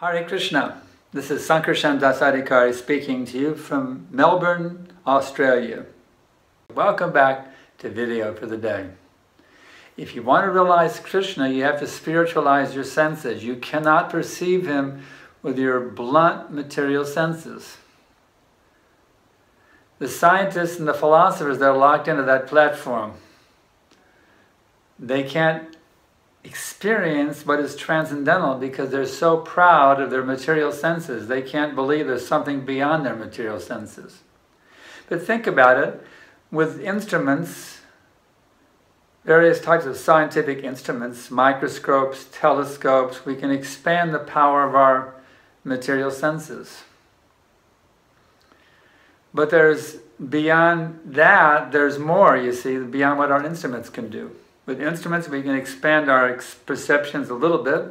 Hare Krishna. This is Sankarshan Das Adhikari speaking to you from Melbourne, Australia. Welcome back to Video for the Day. If you want to realize Krishna, you have to spiritualize your senses. You cannot perceive him with your blunt material senses. The scientists and the philosophers that are locked into that platform, they can't experience what is transcendental because they're so proud of their material senses. They can't believe there's something beyond their material senses. But think about it with instruments, various types of scientific instruments, microscopes, telescopes, we can expand the power of our material senses. But there's beyond that, there's more, you see, beyond what our instruments can do. With instruments, we can expand our perceptions a little bit,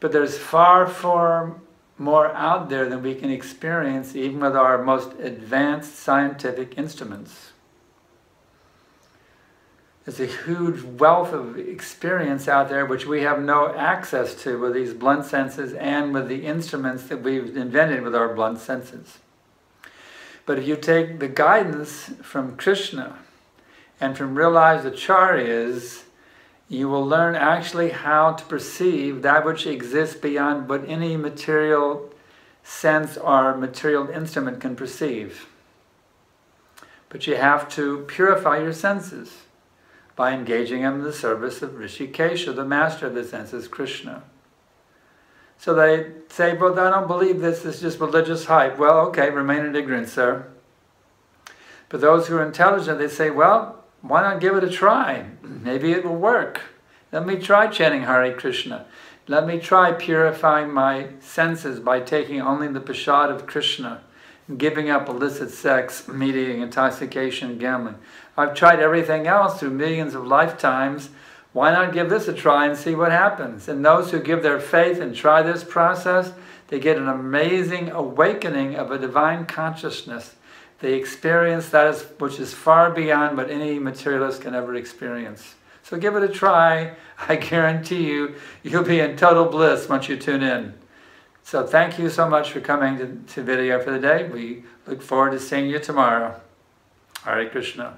but there's far, far more out there than we can experience even with our most advanced scientific instruments. There's a huge wealth of experience out there which we have no access to with these blunt senses and with the instruments that we've invented with our blunt senses. But if you take the guidance from Krishna, and from realized acharyas, you will learn actually how to perceive that which exists beyond what any material sense or material instrument can perceive. But you have to purify your senses by engaging them in the service of Hrishikesha, the master of the senses, Krishna. So they say, well, I don't believe this, this is just religious hype. Well, okay, remain in ignorance, sir. But those who are intelligent, they say, well, why not give it a try? Maybe it will work. Let me try chanting Hare Krishna. Let me try purifying my senses by taking only the prasad of Krishna, giving up illicit sex, meat intoxication, gambling. I've tried everything else through millions of lifetimes. Why not give this a try and see what happens? And those who give their faith and try this process, they get an amazing awakening of a divine consciousness they experience that is, which is far beyond what any materialist can ever experience. So give it a try. I guarantee you, you'll be in total bliss once you tune in. So thank you so much for coming to, to video for the day. We look forward to seeing you tomorrow. Hare Krishna.